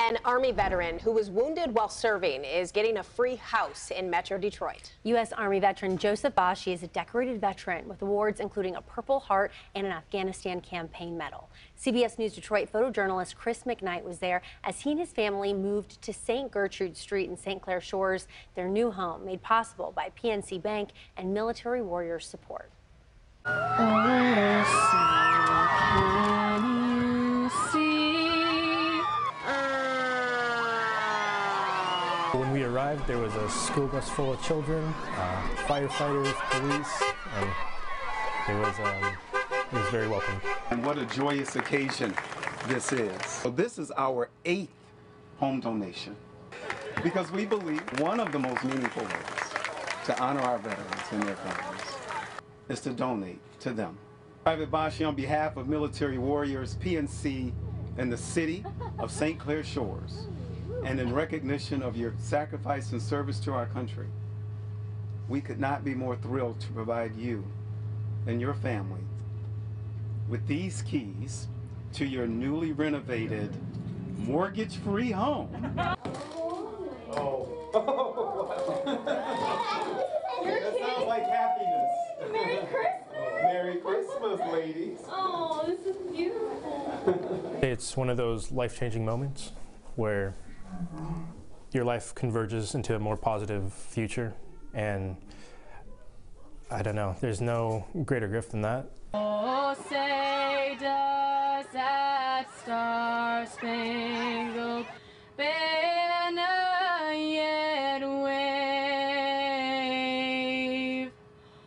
An Army veteran who was wounded while serving is getting a free house in Metro Detroit. U.S. Army veteran Joseph Bashi is a decorated veteran with awards including a Purple Heart and an Afghanistan Campaign Medal. CBS News Detroit photojournalist Chris McKnight was there as he and his family moved to St. Gertrude Street in St. Clair Shores, their new home made possible by PNC Bank and military warriors support. When we arrived, there was a school bus full of children, uh, firefighters, police, and it was, um, it was very welcoming. And what a joyous occasion this is. So this is our eighth home donation because we believe one of the most meaningful ways to honor our veterans and their families is to donate to them. Private Bashi, on behalf of military warriors, PNC, and the city of St. Clair Shores, and in recognition of your sacrifice and service to our country, we could not be more thrilled to provide you and your family with these keys to your newly renovated mortgage-free home. Oh. that sounds like happiness. Merry Christmas! Merry Christmas, ladies. Oh, this is beautiful. It's one of those life-changing moments where your life converges into a more positive future, and I don't know, there's no greater gift than that. Oh, say does that star-spangled banner yet wave?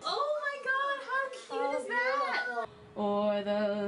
Oh my God, how cute is that? O'er the